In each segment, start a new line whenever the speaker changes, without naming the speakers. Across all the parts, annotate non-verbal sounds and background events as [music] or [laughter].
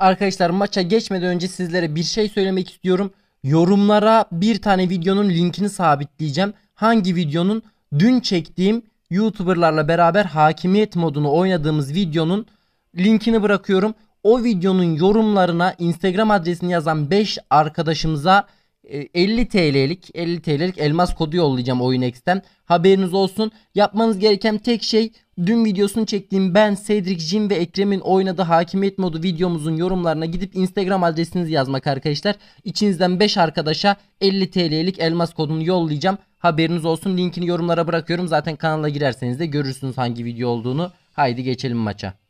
Arkadaşlar maça geçmeden önce sizlere bir şey söylemek istiyorum. Yorumlara bir tane videonun linkini sabitleyeceğim. Hangi videonun? Dün çektiğim YouTuber'larla beraber hakimiyet modunu oynadığımız videonun linkini bırakıyorum. O videonun yorumlarına Instagram adresini yazan 5 arkadaşımıza 50 TL'lik 50 TL'lik elmas kodu yollayacağım OyunX'ten. Haberiniz olsun. Yapmanız gereken tek şey dün videosunu çektiğim ben, Cedric, Jim ve Ekrem'in oynadığı hakimiyet modu videomuzun yorumlarına gidip Instagram adresinizi yazmak arkadaşlar. İçinizden 5 arkadaşa 50 TL'lik elmas kodunu yollayacağım. Haberiniz olsun. Linkini yorumlara bırakıyorum. Zaten kanala girerseniz de görürsünüz hangi video olduğunu. Haydi geçelim maça.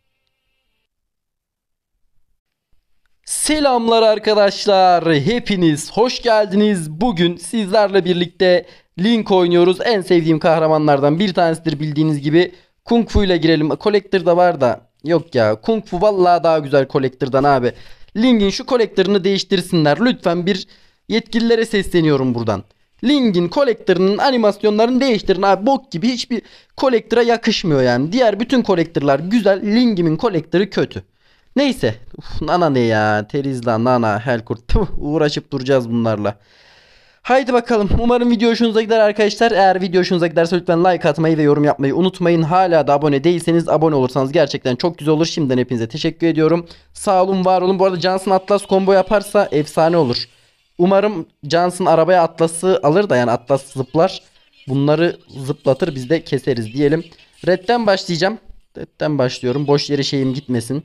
Selamlar arkadaşlar. Hepiniz hoş geldiniz. Bugün sizlerle birlikte Link oynuyoruz. En sevdiğim kahramanlardan bir tanesidir bildiğiniz gibi. Kung Fu ile girelim. Collector da var da. Yok ya. Kung Fu vallahi daha güzel Collector'dan abi. Link'in şu Collector'ını değiştirsinler. Lütfen bir yetkililere sesleniyorum buradan. Link'in Collector'ının animasyonlarını değiştirin abi. Bok gibi hiçbir Collector'a yakışmıyor yani. Diğer bütün Collector'lar güzel. Link'imin Collector'ı kötü. Neyse. Uf, nana ne ya? Terizla, Nana, Helkurt. Tüh, uğraşıp duracağız bunlarla. Haydi bakalım. Umarım video hoşunuza gider arkadaşlar. Eğer video hoşunuza giderse lütfen like atmayı ve yorum yapmayı unutmayın. Hala da abone değilseniz abone olursanız gerçekten çok güzel olur. Şimdiden hepinize teşekkür ediyorum. Sağ olun, var olun. Bu arada Johnson Atlas combo yaparsa efsane olur. Umarım Johnson arabaya Atlas'ı alır da yani Atlas zıplar. Bunları zıplatır biz de keseriz diyelim. Red'den başlayacağım. Red'den başlıyorum. Boş yere şeyim gitmesin.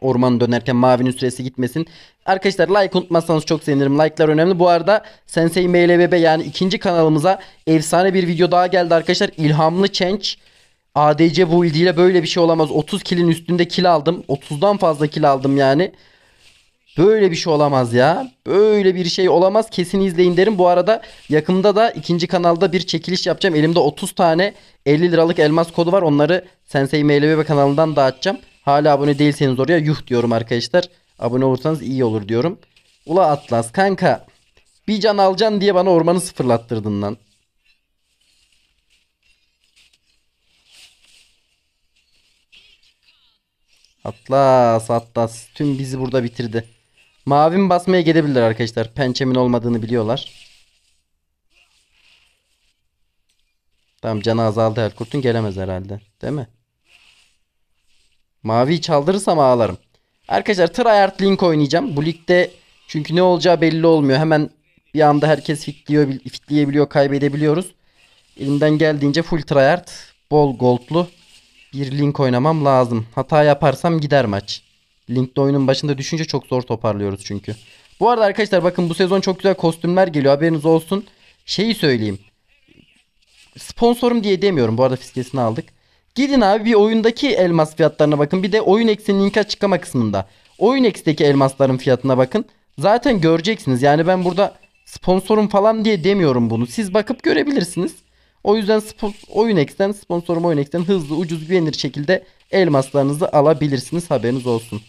Orman dönerken mavinin süresi gitmesin. Arkadaşlar like unutmazsanız çok sevinirim. Like'lar önemli. Bu arada Sensei MLBB yani ikinci kanalımıza efsane bir video daha geldi arkadaşlar. İlhamlı Change. ADC build ile böyle bir şey olamaz. 30 kilin üstünde kill aldım. 30'dan fazla kill aldım yani. Böyle bir şey olamaz ya. Böyle bir şey olamaz. Kesin izleyin derim. Bu arada yakında da ikinci kanalda bir çekiliş yapacağım. Elimde 30 tane 50 liralık elmas kodu var. Onları Sensei MLB kanalından dağıtacağım. Hala abone değilseniz oraya yuh diyorum arkadaşlar. Abone olursanız iyi olur diyorum. Ula Atlas kanka. Bir can alacaksın diye bana ormanı sıfırlattırdın lan. Atlas Atlas. Tüm bizi burada bitirdi. Mavim basmaya gelebilirler arkadaşlar. Pençemin olmadığını biliyorlar. Tamam canı azaldı Elkurt'un gelemez herhalde. Değil mi? Maviyi çaldırırsam ağlarım. Arkadaşlar tryhard link oynayacağım. Bu ligde çünkü ne olacağı belli olmuyor. Hemen bir anda herkes fitliyor, fitleyebiliyor, kaybedebiliyoruz. Elimden geldiğince full tryhard, bol goldlu bir link oynamam lazım. Hata yaparsam gider maç. Link'te oyunun başında düşünce çok zor toparlıyoruz çünkü. Bu arada arkadaşlar bakın bu sezon çok güzel kostümler geliyor. Haberiniz olsun. Şeyi söyleyeyim. Sponsorum diye demiyorum. Bu arada fiskesini aldık. Gidin abi bir oyundaki elmas fiyatlarına bakın. Bir de oyun eksinin link açıklama kısmında. Oyun eksteki elmasların fiyatına bakın. Zaten göreceksiniz. Yani ben burada sponsorum falan diye demiyorum bunu. Siz bakıp görebilirsiniz. O yüzden oyun eksten sponsorum oyun eksten hızlı ucuz güvenilir şekilde elmaslarınızı alabilirsiniz. Haberiniz olsun.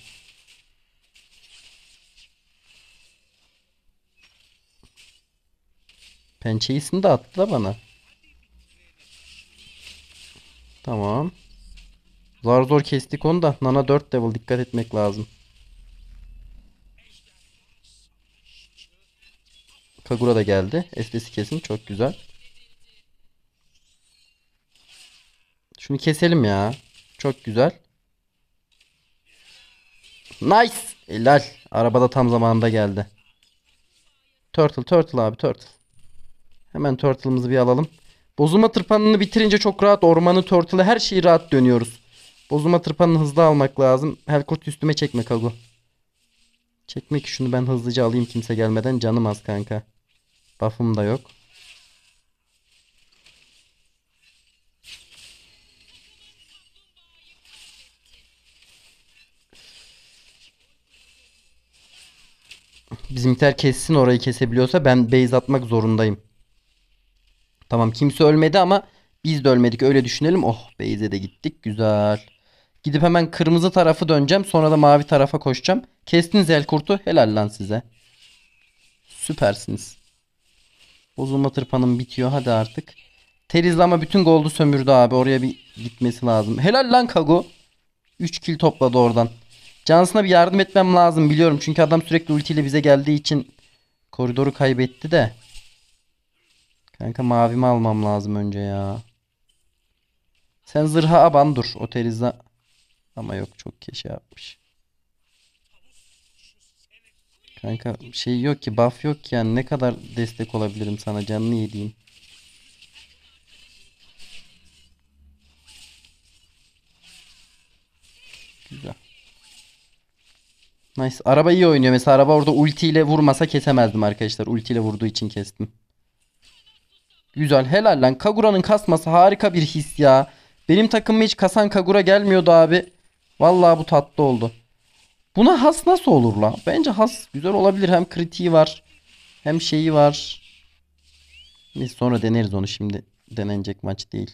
Pençeyisini de attı da bana. Tamam. Zar zor kestik onu da. Nana 4 level dikkat etmek lazım. Kagura da geldi. Estesi kesin çok güzel. Şunu keselim ya. Çok güzel. Nice. Helal. Arabada tam zamanında geldi. Turtle turtle abi turtle. Hemen turtle'ımızı bir alalım. Bozulma tırpanını bitirince çok rahat ormanı, turtle'ı her şeyi rahat dönüyoruz. Bozulma tırpanını hızlı almak lazım. Helkurt üstüme çekme Kagu. Çekmek şunu ben hızlıca alayım kimse gelmeden. Canım az kanka. Buff'ım da yok. Bizimkiler kessin orayı kesebiliyorsa ben base atmak zorundayım. Tamam kimse ölmedi ama biz de ölmedik öyle düşünelim. Oh Beyze de gittik güzel. Gidip hemen kırmızı tarafı döneceğim. Sonra da mavi tarafa koşacağım. Kestiniz el kurtu. Helal lan size. Süpersiniz. Bozulma tırpanım bitiyor. Hadi artık. Terizlama bütün goldu sömürdü abi. Oraya bir gitmesi lazım. Helal lan Kago. 3 kill topladı oradan. Johnson'a bir yardım etmem lazım biliyorum. Çünkü adam sürekli ultiyle bize geldiği için koridoru kaybetti de. Kanka mavimi almam lazım önce ya. Sen zırha aban dur. O Terizla. Ama yok çok keşe yapmış. Kanka şey yok ki buff yok ki yani ne kadar destek olabilirim sana canını yediğim. Güzel. Nice. Araba iyi oynuyor. Mesela araba orada ultiyle vurmasa kesemezdim arkadaşlar. Ultiyle vurduğu için kestim. Güzel. Helal lan. Kagura'nın kasması harika bir his ya. Benim takımıma hiç kasan Kagura gelmiyordu abi. Vallahi bu tatlı oldu. Buna has nasıl olur la? Bence has güzel olabilir. Hem kritiği var. Hem şeyi var. Biz sonra deneriz onu şimdi. Denenecek maç değil.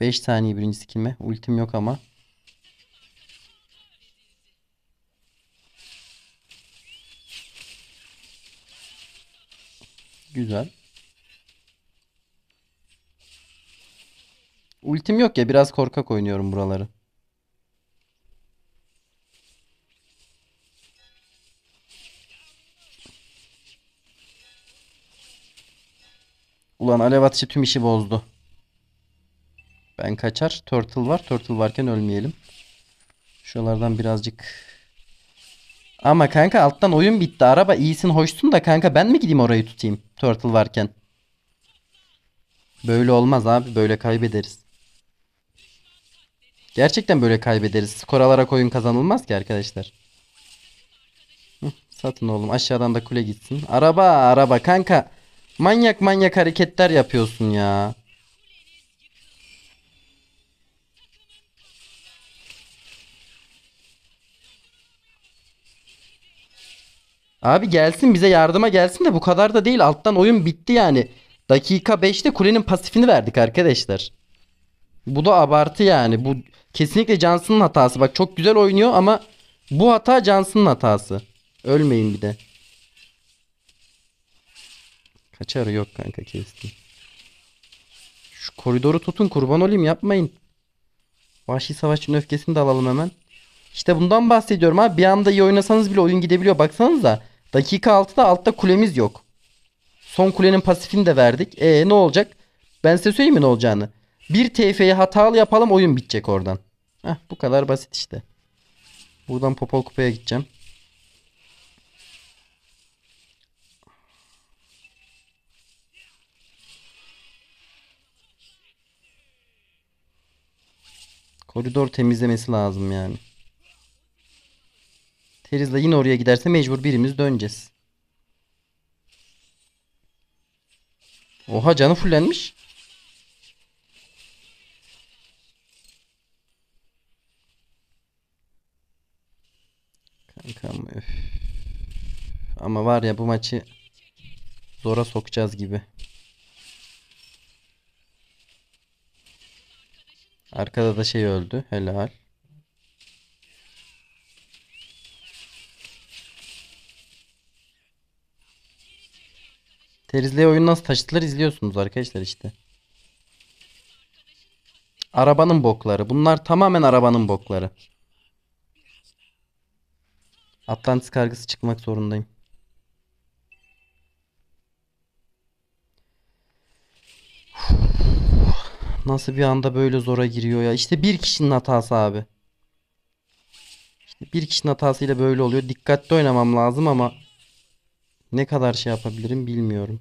5 saniye birinci skillime. Ultim yok ama. Güzel. Ultim yok ya biraz korkak oynuyorum buraları. Ulan alev atışı tüm işi bozdu. Ben kaçar. Turtle var. Turtle varken ölmeyelim. Şuralardan birazcık. Ama kanka alttan oyun bitti. Araba iyisin hoşsun da kanka ben mi gideyim orayı tutayım? Turtle varken. Böyle olmaz abi. Böyle kaybederiz. Gerçekten böyle kaybederiz. Skor alarak oyun kazanılmaz ki arkadaşlar. Satın oğlum. Aşağıdan da kule gitsin. Araba araba kanka. Manyak manyak hareketler yapıyorsun ya. Abi gelsin bize yardıma gelsin de bu kadar da değil. Alttan oyun bitti yani. Dakika 5'te kulenin pasifini verdik arkadaşlar. Bu da abartı yani. Bu kesinlikle Johnson'ın hatası. Bak çok güzel oynuyor ama bu hata Johnson'ın hatası. Ölmeyin bir de. Kaçarı yok kanka kestim. Şu koridoru tutun kurban olayım yapmayın. Vahşi savaşçının öfkesini de alalım hemen. İşte bundan bahsediyorum abi. Bir anda iyi oynasanız bile oyun gidebiliyor. Baksanıza. Dakika 6'da altta kulemiz yok. Son kulenin pasifini de verdik. E ne olacak? Ben size söyleyeyim mi ne olacağını? Bir TF'yi hatalı yapalım oyun bitecek oradan. Heh, bu kadar basit işte. Buradan Popol Kupa'ya gideceğim. Koridor temizlemesi lazım yani. Terizla yine oraya giderse mecbur birimiz döneceğiz. Oha canı fullenmiş. Kankam öf. Ama var ya bu maçı zora sokacağız gibi. Arkada da şey öldü. Helal. Terizli'ye oyunu nasıl taşıdılar izliyorsunuz arkadaşlar işte. Arabanın bokları. Bunlar tamamen arabanın bokları. Atlantis kargısı çıkmak zorundayım. Nasıl bir anda böyle zora giriyor ya. İşte bir kişinin hatası abi. İşte bir kişinin hatasıyla böyle oluyor. Dikkatli oynamam lazım ama ne kadar şey yapabilirim bilmiyorum.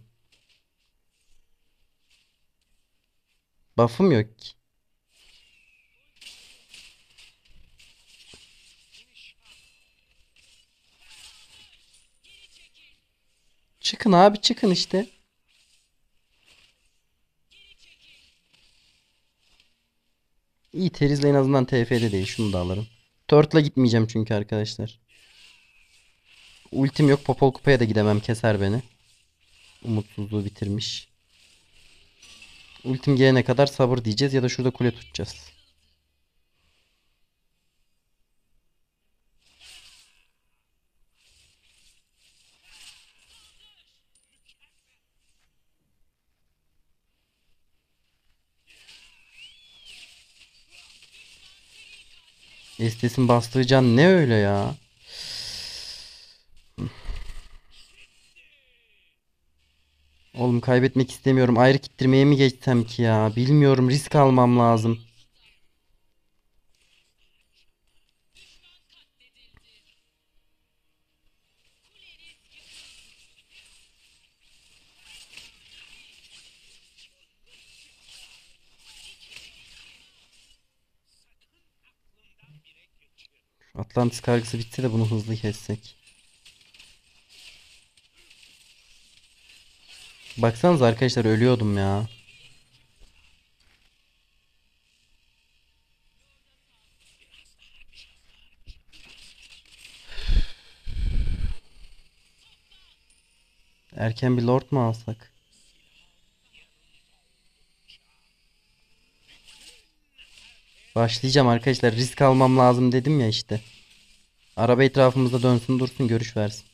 Buff'ım yok ki. Çıkın abi çıkın işte. İyi Teriz'le en azından TF'de değil. Şunu da alırım. Turtle'a gitmeyeceğim çünkü arkadaşlar. Ultim yok. Popol kupaya da gidemem. Keser beni. Umutsuzluğu bitirmiş. Ultim gelene kadar sabır diyeceğiz ya da şurada kule tutacağız. Estes'in bastığı ne öyle ya? Oğlum kaybetmek istemiyorum. Ayrı kittirmeye mi geçsem ki ya? Bilmiyorum. Risk almam lazım. Atlantis kargısı bitse de bunu hızlı kessek. Baksanıza arkadaşlar ölüyordum ya. Erken bir lord mu alsak? Başlayacağım arkadaşlar. Risk almam lazım dedim ya işte. Araba etrafımızda dönsün dursun görüş versin.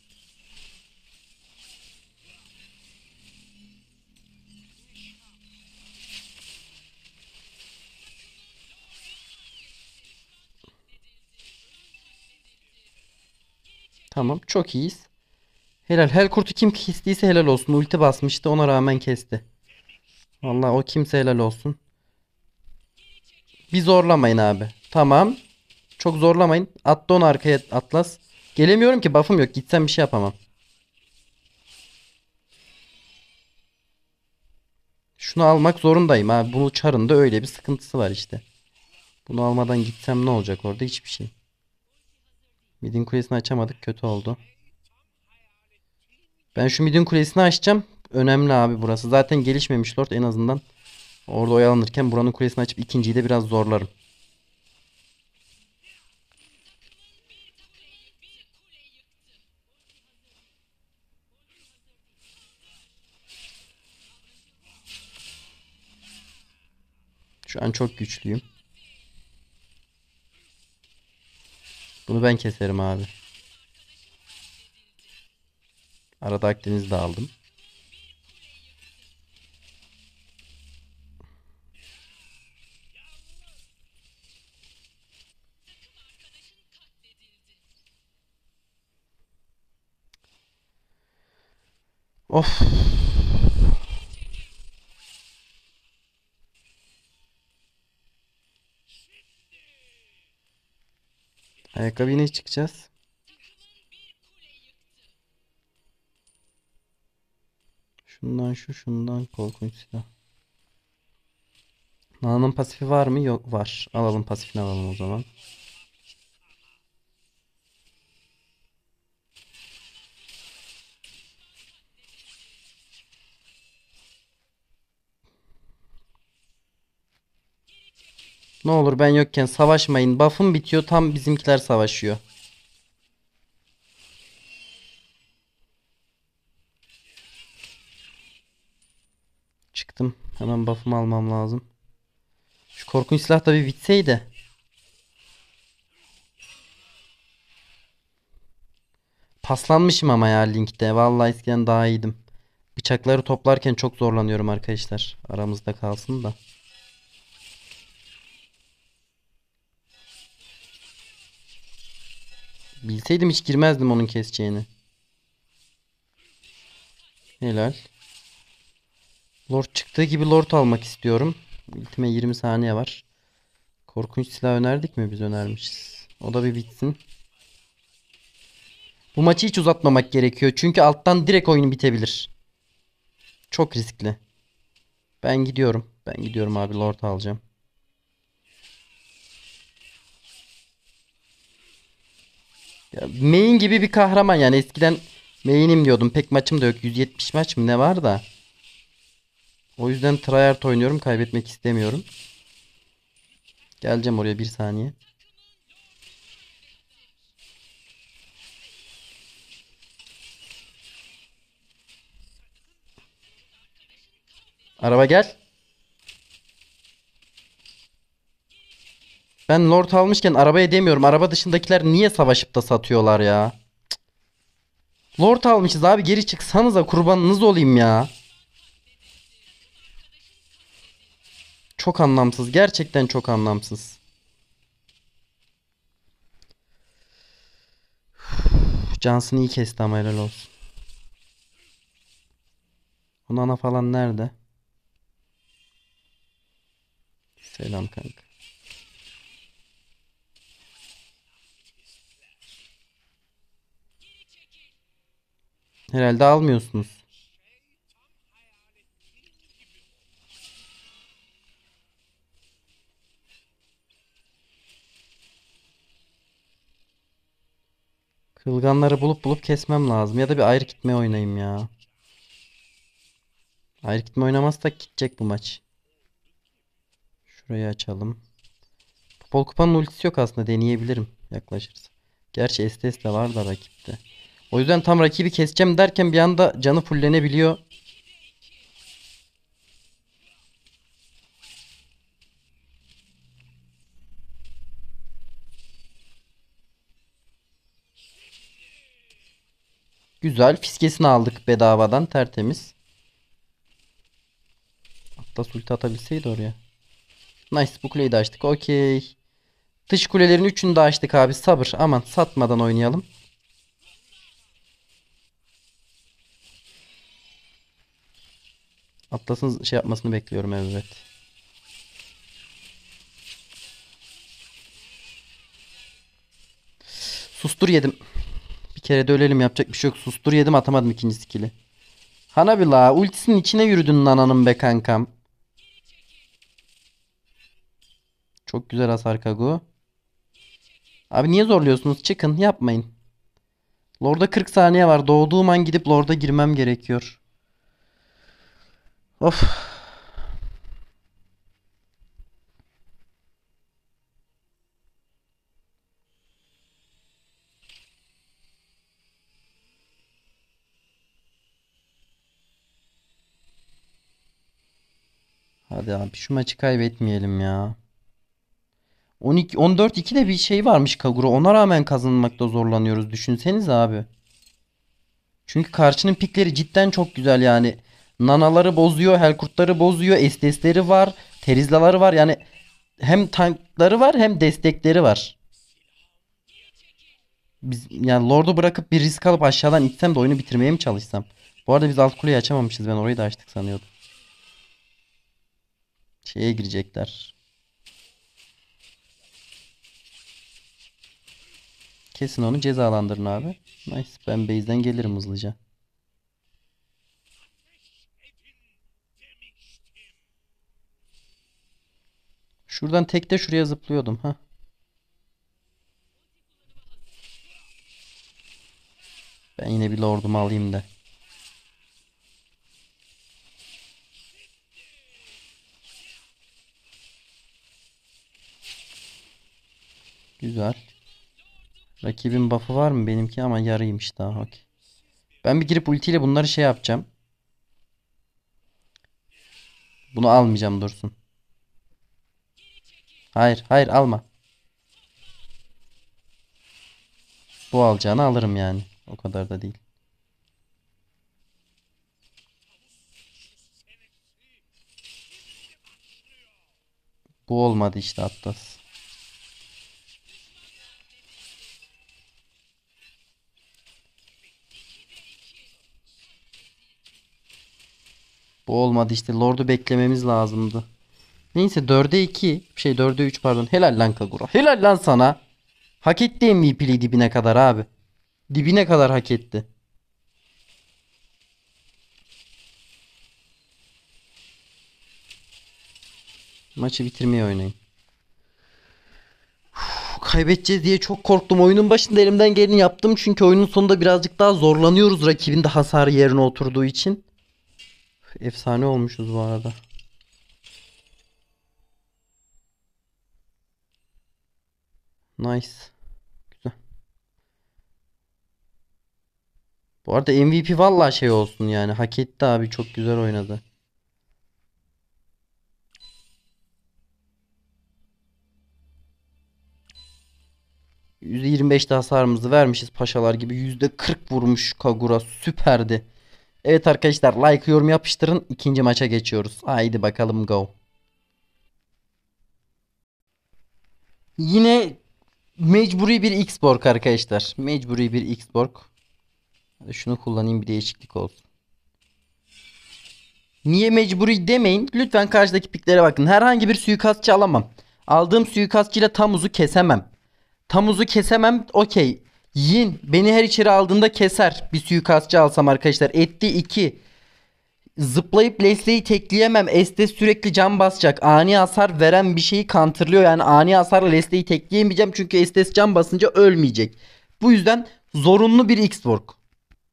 Tamam çok iyiyiz. Helal. Hel kurtu kim kestiyse helal olsun. Ulti basmıştı ona rağmen kesti. Vallahi o kimse helal olsun. Bir zorlamayın abi. Tamam. Çok zorlamayın. Attı onu arkaya Atlas. Gelemiyorum ki buff'ım yok. Gitsem bir şey yapamam. Şunu almak zorundayım abi. Bunu çarın da öyle bir sıkıntısı var işte. Bunu almadan gitsem ne olacak orada? Hiçbir şey. Midin kulesini açamadık. Kötü oldu. Ben şu midin kulesini açacağım. Önemli abi burası. Zaten gelişmemiş lord en azından. Orada oyalanırken buranın kulesini açıp ikinciyi de biraz zorlarım. Şu an çok güçlüyüm. Bunu ben keserim abi. Arada Akdeniz'i de aldım. Of. Ayakkabı yine çıkacağız. Şundan şu şundan korkunç silah. Nana'nın pasifi var mı? Yok var. Alalım pasifini alalım o zaman. Ne olur ben yokken savaşmayın. Buff'ım bitiyor tam bizimkiler savaşıyor. Çıktım. Hemen buff'ımı almam lazım. Şu korkunç silah da bitseydi. Paslanmışım ama ya Link'te. Vallahi eskiden daha iyiydim. Bıçakları toplarken çok zorlanıyorum arkadaşlar. Aramızda kalsın da. Bilseydim hiç girmezdim onun keseceğini. Helal. Lord çıktığı gibi Lord almak istiyorum. Ultime 20 saniye var. Korkunç silah önerdik mi? Biz önermişiz. O da bir bitsin. Bu maçı hiç uzatmamak gerekiyor. Çünkü alttan direkt oyun bitebilir. Çok riskli. Ben gidiyorum. Ben gidiyorum abi Lord alacağım. Main gibi bir kahraman yani eskiden main'im diyordum. Pek maçım da yok. 170 maç mı ne var da. O yüzden tryhard oynuyorum. Kaybetmek istemiyorum. Geleceğim oraya bir saniye. Araba gel. Ben lord almışken arabaya demiyorum. Araba dışındakiler niye savaşıp da satıyorlar ya? Cık. Lord almışız abi geri çıksanıza kurbanınız olayım ya. Çok anlamsız. Gerçekten çok anlamsız. Cansın iyi kesti ama helal olsun. Onun ana falan nerede? Selam kanka. Herhalde almıyorsunuz. Kırılganları bulup bulup kesmem lazım. Ya da bir ayrı gitme oynayayım ya. Ayrı gitme oynamazsak gidecek bu maç. Şurayı açalım. Popol Kupa'nın ultisi yok aslında. Deneyebilirim yaklaşırsa. Gerçi STS de var da rakipte. O yüzden tam rakibi keseceğim derken bir anda canı fullenebiliyor. Güzel. Fiskesini aldık bedavadan. Tertemiz. Hatta ulti atabilseydi oraya. Nice. Bu kuleyi de açtık. Okey. Dış kulelerin üçünü de açtık abi. Sabır. Aman satmadan oynayalım. Atlas'ın şey yapmasını bekliyorum evet. Sustur yedim. Bir kere de ölelim yapacak bir şey yok. Sustur yedim atamadım ikinci skill'i. Hanabi la ultisinin içine yürüdün nananın be kankam. Çok güzel hasar Kagu. Abi niye zorluyorsunuz? Çıkın yapmayın. Lord'a 40 saniye var. Doğduğum an gidip Lord'a girmem gerekiyor. Of. Hadi abi şu maçı kaybetmeyelim ya. 12 14 2'de bir şey varmış Kagura. Ona rağmen kazanmakta zorlanıyoruz. Düşünseniz abi. Çünkü karşının pikleri cidden çok güzel yani. Nanaları bozuyor, Helkurtları bozuyor, STS'leri var, Terizlaları var. Yani hem tankları var hem destekleri var. Biz yani Lord'u bırakıp bir risk alıp aşağıdan itsem de oyunu bitirmeye mi çalışsam? Bu arada biz alt kuleyi açamamışız. Ben orayı da açtık sanıyordum. Şeye girecekler. Kesin onu cezalandırın abi. Nice. Ben base'den gelirim hızlıca. Şuradan tekte şuraya zıplıyordum ha. Ben yine bir lordumu alayım da. Güzel. Rakibin buff'ı var mı? Benimki ama yarıymış daha. Okey. Ben bir girip ultiyle bunları şey yapacağım. Bunu almayacağım dursun. Hayır, hayır alma. Bu alacağını alırım yani. O kadar da değil. Bu olmadı işte Atlas. Bu olmadı işte. Lord'u beklememiz lazımdı. Neyse 4'e 2. Şey 4'e 3 pardon. Helal lan Kagura. Helal lan sana. Hak etti MVP'liği dibine kadar abi. Dibine kadar hak etti. Maçı bitirmeye oynayın. Uf, kaybedeceğiz diye çok korktum. Oyunun başında elimden geleni yaptım. Çünkü oyunun sonunda birazcık daha zorlanıyoruz rakibin de hasarı yerine oturduğu için. Efsane olmuşuz bu arada. Nice. Güzel. Bu arada MVP vallahi şey olsun yani. Hak etti abi. Çok güzel oynadı. %25'te hasarımızı vermişiz paşalar gibi. %40 vurmuş Kagura. Süperdi. Evet arkadaşlar like yorum yapıştırın. İkinci maça geçiyoruz. Haydi bakalım go. Yine Mecburi bir X-Borg arkadaşlar. Mecburi bir X-Borg. Şunu kullanayım bir değişiklik olsun. Niye mecburi demeyin. Lütfen karşıdaki piklere bakın. Herhangi bir suikastçı alamam. Aldığım suikastçıyla Tamuz'u kesemem. Tamuz'u kesemem okey. Yin beni her içeri aldığında keser. Bir suikastçı alsam arkadaşlar. Etti 2. Zıplayıp Leslie'yi tekleyemem. Este sürekli can basacak. Ani hasar veren bir şeyi counterlıyor. Yani ani hasarla Leslie'yi tekleyemeyeceğim. Çünkü Estes can basınca ölmeyecek. Bu yüzden zorunlu bir X-Borg.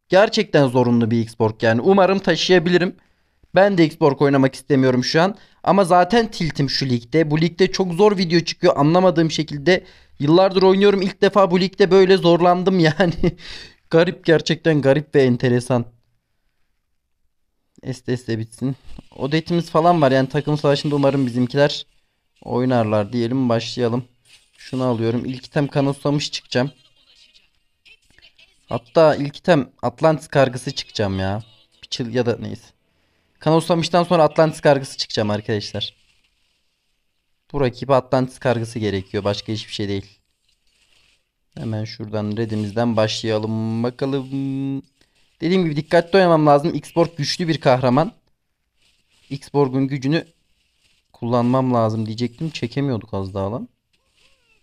Gerçekten zorunlu bir X-Borg yani. Umarım taşıyabilirim. Ben de X-Borg oynamak istemiyorum şu an. Ama zaten tiltim şu ligde. Bu ligde çok zor video çıkıyor. Anlamadığım şekilde. Yıllardır oynuyorum. İlk defa bu ligde böyle zorlandım [laughs] yani. garip gerçekten garip ve enteresan. Estes de bitsin. Odetimiz falan var. Yani takım savaşında umarım bizimkiler oynarlar diyelim. Başlayalım. Şunu alıyorum. İlk item kanoslamış çıkacağım. Hatta ilk item Atlantis kargısı çıkacağım ya. Piçil ya da neyse. Kanoslamıştan sonra Atlantis kargısı çıkacağım arkadaşlar. Bu rakibe Atlantis kargısı gerekiyor. Başka hiçbir şey değil. Hemen şuradan redimizden başlayalım. Bakalım. Dediğim gibi dikkatli oynamam lazım. X-Borg güçlü bir kahraman. X-Borg'un gücünü kullanmam lazım diyecektim. Çekemiyorduk az daha lan.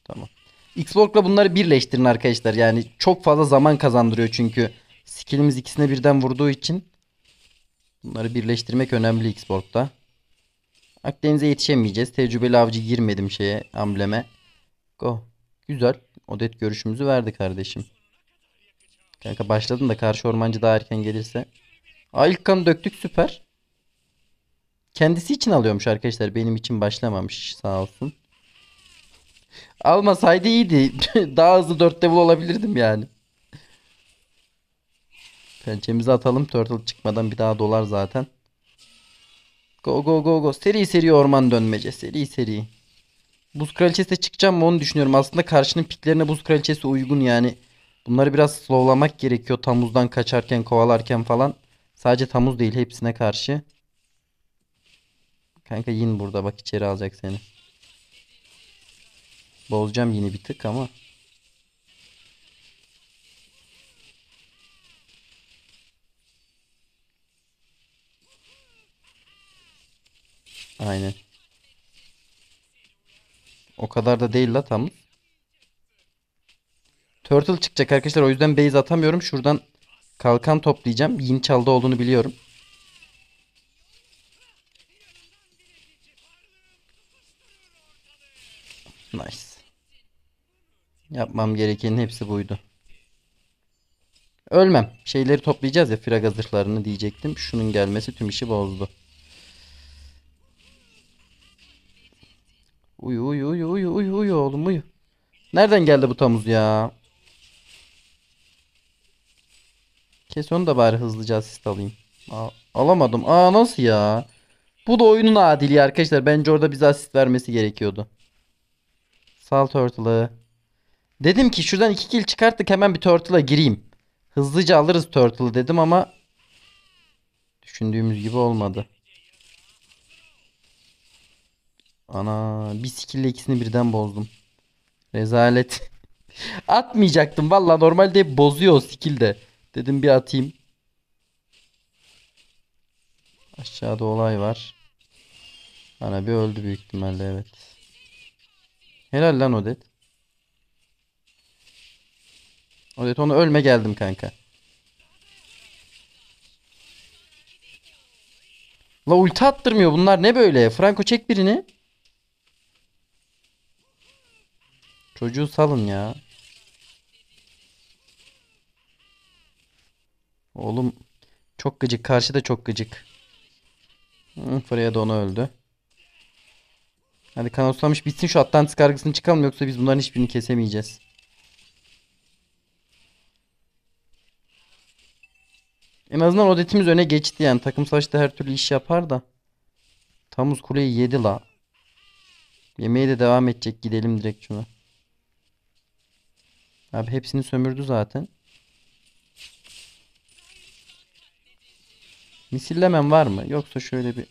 Tamam. X-Borg'la bunları birleştirin arkadaşlar. Yani çok fazla zaman kazandırıyor çünkü. Skillimiz ikisine birden vurduğu için. Bunları birleştirmek önemli X-Borg'da. Akdeniz'e yetişemeyeceğiz. Tecrübeli avcı girmedim şeye, ambleme. Go. Güzel. Odet görüşümüzü verdi kardeşim. Kanka başladın da karşı ormancı daha erken gelirse. Aa ilk kanı döktük süper. Kendisi için alıyormuş arkadaşlar. Benim için başlamamış sağ olsun. Almasaydı iyiydi. [laughs] daha hızlı 4 level olabilirdim yani. Pençemizi atalım. Turtle çıkmadan bir daha dolar zaten. Go go go go. Seri seri orman dönmece. Seri seri. Buz kraliçesi çıkacağım mı onu düşünüyorum. Aslında karşının piklerine buz kraliçesi uygun yani. Bunları biraz slowlamak gerekiyor. Tamuzdan kaçarken kovalarken falan. Sadece tamuz değil hepsine karşı. Kanka yin burada bak içeri alacak seni. Bozacağım yine bir tık ama. Aynen. O kadar da değil la tam. Turtle çıkacak arkadaşlar. O yüzden base atamıyorum. Şuradan kalkan toplayacağım. Yin çalda olduğunu biliyorum. Nice. Yapmam gerekenin hepsi buydu. Ölmem. Şeyleri toplayacağız ya frag hazırlarını diyecektim. Şunun gelmesi tüm işi bozdu. Uyu uyu uyu uyu uyu uyu oğlum uyu. Nereden geldi bu tamuz ya? Kes onu da bari hızlıca asist alayım. Aa, alamadım. Aa nasıl ya? Bu da oyunun adili arkadaşlar. Bence orada bize asist vermesi gerekiyordu. Sal Turtle'ı. Dedim ki şuradan iki kill çıkarttık hemen bir Turtle'a gireyim. Hızlıca alırız Turtle'ı dedim ama düşündüğümüz gibi olmadı. Ana bir skill'le ikisini birden bozdum. Rezalet. [laughs] Atmayacaktım valla normalde bozuyor o skill de. Dedim bir atayım. Aşağıda olay var. Ana bir öldü büyük ihtimalle evet. Helal lan Odet. Odet onu ölme geldim kanka. La ulti attırmıyor bunlar ne böyle? Franco çek birini. Çocuğu salın ya. Oğlum çok gıcık. Karşı da çok gıcık. Hı, Freya da onu öldü. Hadi kanoslamış bitsin şu Atlantis kargısını çıkalım yoksa biz bunların hiçbirini kesemeyeceğiz. En azından odetimiz öne geçti yani. Takım savaşta her türlü iş yapar da. Tamuz kuleyi yedi la. Yemeğe de devam edecek. Gidelim direkt şuna. Abi hepsini sömürdü zaten. Misillemem var mı? Yoksa şöyle bir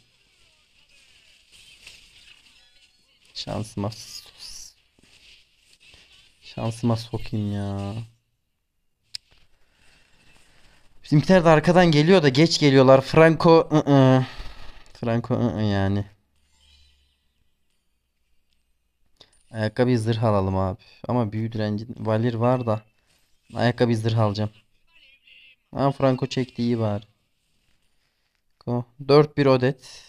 şansıma Şansıma sokayım ya. Bizimkiler de arkadan geliyor da geç geliyorlar. Franco ı-ı. Franco ı-ı yani. Ayakkabı zırh alalım abi. Ama büyü direnci Valir var da. Ayakkabı zırh alacağım. Ha Franco çekti iyi bari. Go. 4-1 Odet.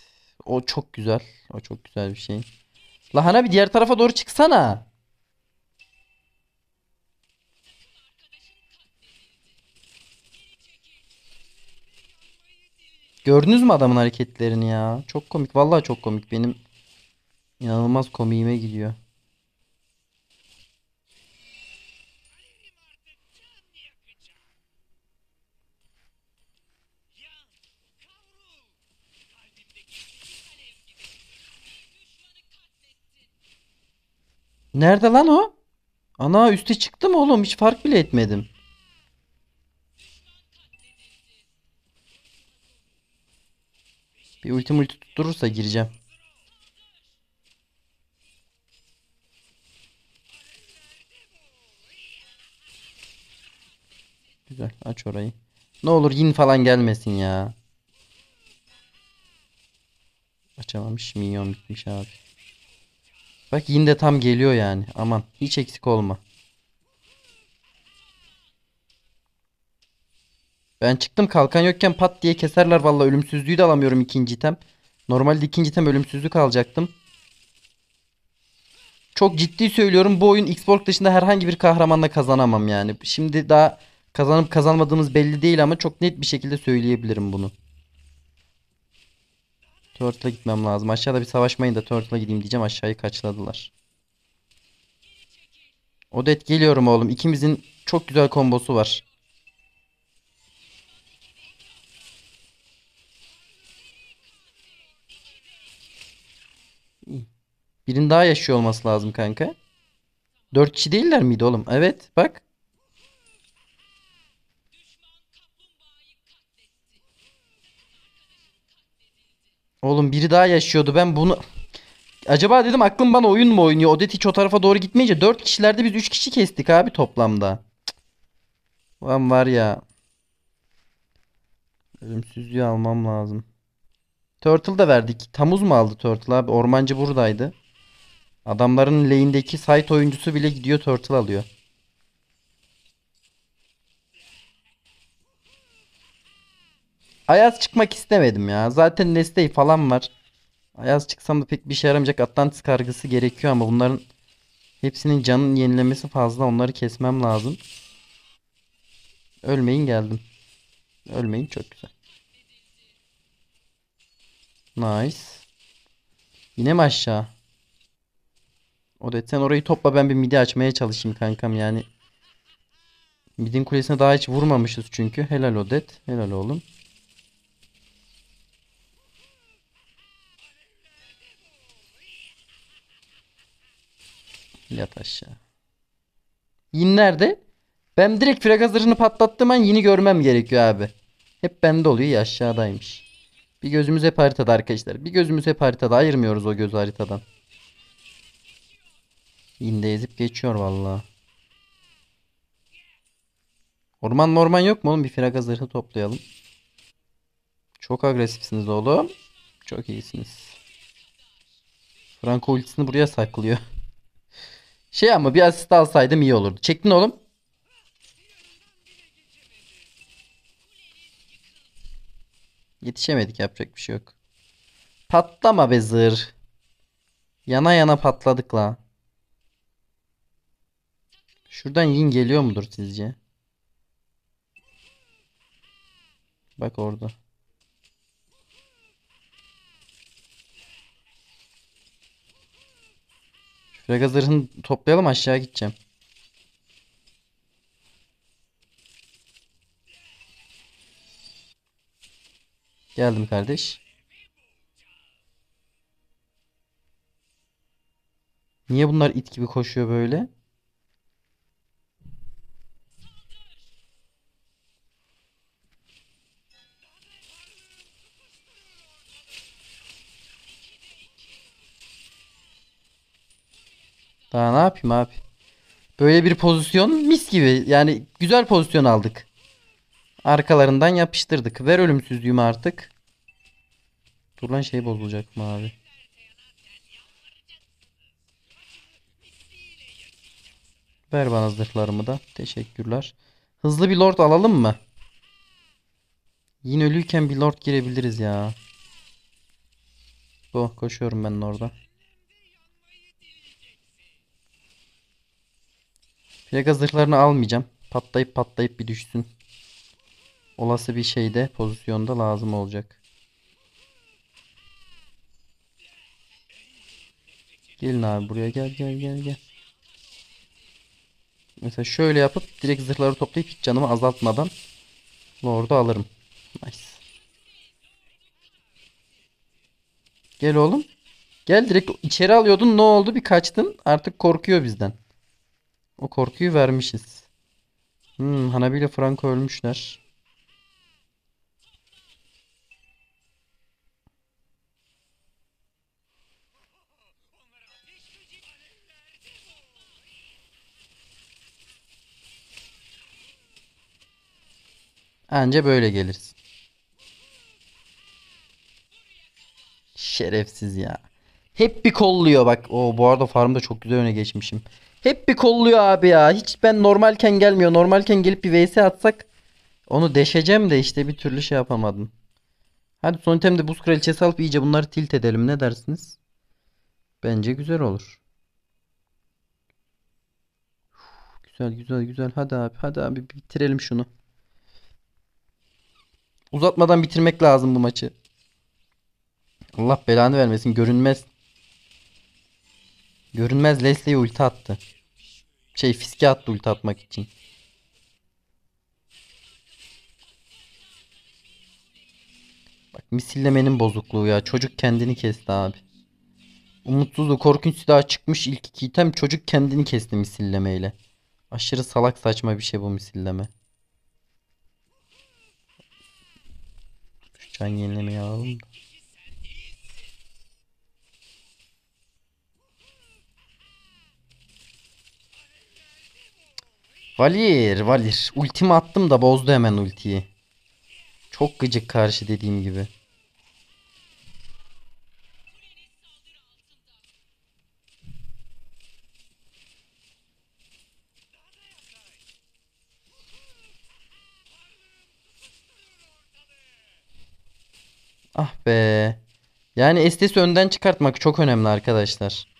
O çok güzel. O çok güzel bir şey. Lahana bir diğer tarafa doğru çıksana. Gördünüz mü adamın hareketlerini ya? Çok komik. Vallahi çok komik. Benim inanılmaz komiğime gidiyor. Nerede lan o? Ana üste çıktı mı oğlum? Hiç fark bile etmedim. Bir ulti tutturursa gireceğim. Güzel aç orayı. Ne olur yin falan gelmesin ya. Açamamış minyon bitmiş abi. Bak yin de tam geliyor yani. Aman hiç eksik olma. Ben çıktım kalkan yokken pat diye keserler vallahi ölümsüzlüğü de alamıyorum ikinci item. Normalde ikinci item ölümsüzlük alacaktım. Çok ciddi söylüyorum bu oyun Xbox dışında herhangi bir kahramanla kazanamam yani. Şimdi daha kazanıp kazanmadığımız belli değil ama çok net bir şekilde söyleyebilirim bunu. Turtle'a gitmem lazım. Aşağıda bir savaşmayın da Turtle'a gideyim diyeceğim. Aşağıyı kaçladılar. Odet geliyorum oğlum. İkimizin çok güzel kombosu var. Birinin daha yaşıyor olması lazım kanka. Dört kişi değiller miydi oğlum? Evet bak. Oğlum biri daha yaşıyordu. Ben bunu... Acaba dedim aklım bana oyun mu oynuyor? Odet hiç o tarafa doğru gitmeyince 4 kişilerde biz 3 kişi kestik abi toplamda. Ulan var ya. Ölümsüzlüğü almam lazım. Turtle da verdik. Tamuz mu aldı Turtle abi? Ormancı buradaydı. Adamların lane'deki site oyuncusu bile gidiyor Turtle alıyor. Ayaz çıkmak istemedim ya. Zaten desteği falan var. Ayaz çıksam da pek bir şey yaramayacak. Atlantis kargısı gerekiyor ama bunların hepsinin canın yenilemesi fazla. Onları kesmem lazım. Ölmeyin geldim. Ölmeyin çok güzel. Nice. Yine mi aşağı? Odet sen orayı topla ben bir midi açmaya çalışayım kankam yani. Midin kulesine daha hiç vurmamışız çünkü. Helal Odet. Helal oğlum. Yat aşağı. Yin nerede? Ben direkt frag hazırını patlattığım an yini görmem gerekiyor abi. Hep bende oluyor ya aşağıdaymış. Bir gözümüz hep haritada arkadaşlar. Bir gözümüz hep haritada. Ayırmıyoruz o göz haritadan. Yinde ezip geçiyor vallahi. Orman morman yok mu oğlum? Bir zırhı toplayalım. Çok agresifsiniz oğlum. Çok iyisiniz. Franco ultisini buraya saklıyor. Şey ama bir asist alsaydım iyi olurdu. Çektin oğlum. Yetişemedik yapacak bir şey yok. Patlama be zırh. Yana yana patladık la. Şuradan yin geliyor mudur sizce? Bak orada. Zırhını toplayalım aşağı gideceğim. Geldim kardeş. Niye bunlar it gibi koşuyor böyle? Daha ne yapayım abi? Böyle bir pozisyon mis gibi. Yani güzel pozisyon aldık. Arkalarından yapıştırdık. Ver ölümsüzlüğümü artık. Dur lan şey bozulacak mı abi? Ver bana zırhlarımı da. Teşekkürler. Hızlı bir lord alalım mı? Yine ölüyken bir lord girebiliriz ya. Bu koşuyorum ben orada. Plaga zırhlarını almayacağım. Patlayıp patlayıp bir düşsün. Olası bir şeyde pozisyonda lazım olacak. Gelin abi buraya gel gel gel gel. Mesela şöyle yapıp direkt zırhları toplayıp hiç canımı azaltmadan Lord'u alırım. Nice. Gel oğlum. Gel direkt içeri alıyordun ne oldu bir kaçtın artık korkuyor bizden. O korkuyu vermişiz. Hmm, Hanabi ile Franco ölmüşler. Anca böyle geliriz. Şerefsiz ya. Hep bir kolluyor bak. O bu arada farmda çok güzel öne geçmişim. Hep bir kolluyor abi ya. Hiç ben normalken gelmiyor. Normalken gelip bir vs atsak onu deşeceğim de işte bir türlü şey yapamadım. Hadi son itemde buz kraliçesi alıp iyice bunları tilt edelim. Ne dersiniz? Bence güzel olur. Güzel güzel güzel. Hadi abi hadi abi bitirelim şunu. Uzatmadan bitirmek lazım bu maçı. Allah belanı vermesin. Görünmez. Görünmez Leslie'ye ulti attı. Şey fiske attı ulti atmak için. Bak misillemenin bozukluğu ya. Çocuk kendini kesti abi. Umutsuzluğu korkunç silah çıkmış ilk iki item çocuk kendini kesti misillemeyle. Aşırı salak saçma bir şey bu misilleme. Şu can yenilemeyi alalım da. Valir, Valir. Ultimi attım da bozdu hemen ultiyi. Çok gıcık karşı dediğim gibi. Ah be. Yani Estes'i önden çıkartmak çok önemli arkadaşlar.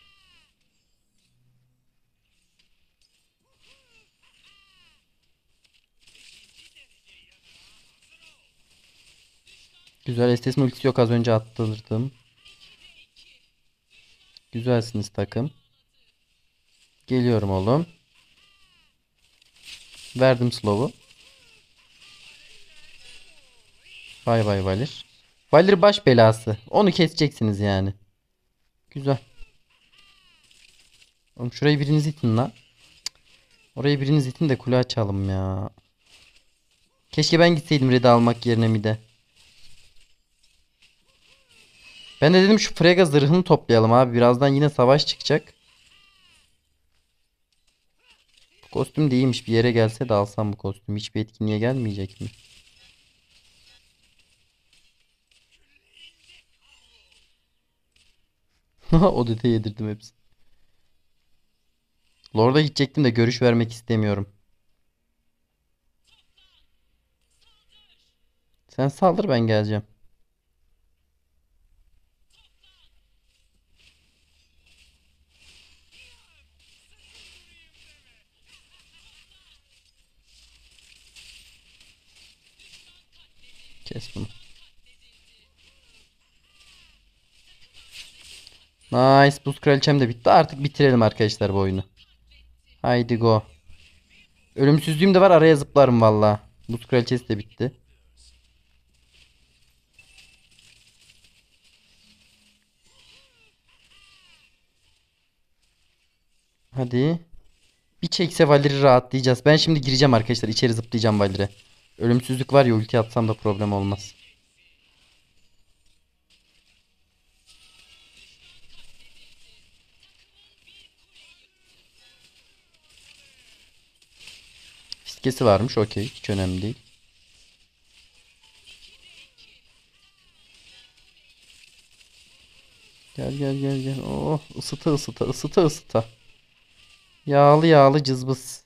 Güzel Estes'in ultisi yok az önce attırdım. Güzelsiniz takım. Geliyorum oğlum. Verdim slow'u. Bay bay Valir. Valir baş belası. Onu keseceksiniz yani. Güzel. Oğlum şurayı biriniz itin lan. Orayı biriniz itin de kule açalım ya. Keşke ben gitseydim red almak yerine mi de. Ben de dedim şu Frega zırhını toplayalım abi. Birazdan yine savaş çıkacak. Bu kostüm de iyiymiş. Bir yere gelse de alsam bu kostüm. Hiçbir etkinliğe gelmeyecek mi? [laughs] o dede yedirdim hepsini. Lord'a gidecektim de görüş vermek istemiyorum. Sen saldır ben geleceğim. Kes bunu. Nice. Buz kraliçem de bitti. Artık bitirelim arkadaşlar bu oyunu. Haydi go. Ölümsüzlüğüm de var. Araya zıplarım valla. Buz kraliçesi de bitti. Hadi. Bir çekse Valeri rahatlayacağız. Ben şimdi gireceğim arkadaşlar. İçeri zıplayacağım Valer'e. Ölümsüzlük var ya ulti atsam da problem olmaz. Maskesi varmış. Okey. Hiç önemli değil. Gel gel gel gel. Oh ısıta ısıta ısıta ısıta. Yağlı yağlı cızbız.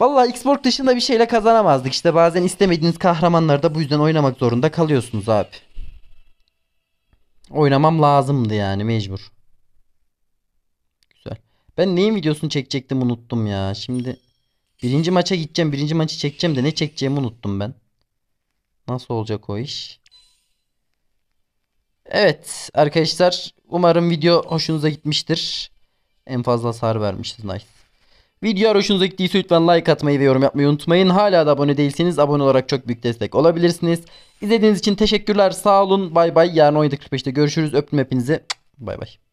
Vallahi Xbox dışında bir şeyle kazanamazdık. İşte bazen istemediğiniz kahramanları da bu yüzden oynamak zorunda kalıyorsunuz abi. Oynamam lazımdı yani mecbur. Güzel. Ben neyin videosunu çekecektim unuttum ya. Şimdi birinci maça gideceğim. Birinci maçı çekeceğim de ne çekeceğimi unuttum ben. Nasıl olacak o iş? Evet arkadaşlar umarım video hoşunuza gitmiştir. En fazla hasar vermişiz nice. Video hoşunuza gittiyse lütfen like atmayı ve yorum yapmayı unutmayın. Hala da abone değilseniz abone olarak çok büyük destek olabilirsiniz. İzlediğiniz için teşekkürler sağ olun bay bay. Yarın 17.45'te görüşürüz öptüm hepinizi. Bay bay.